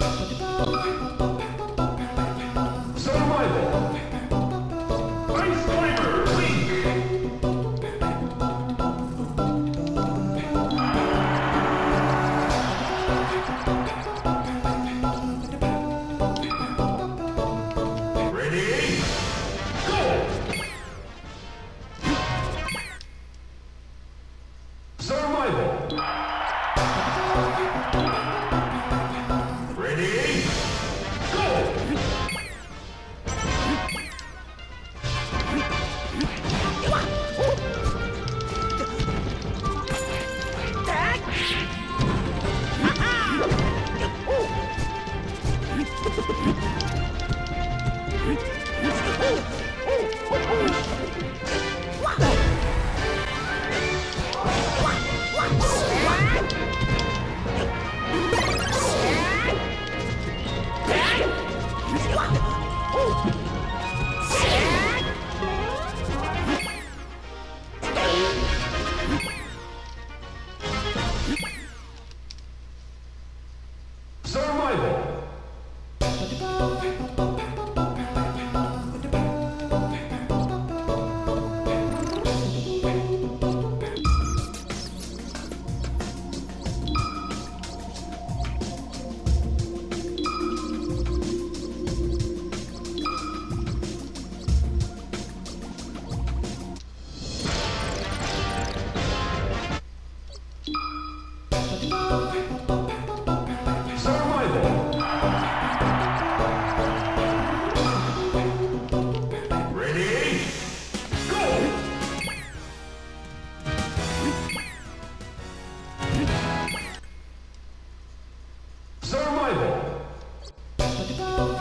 Bye.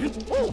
Go!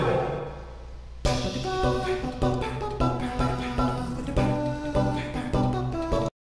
Bible.